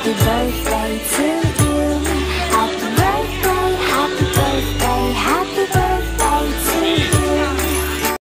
Happy birthday to.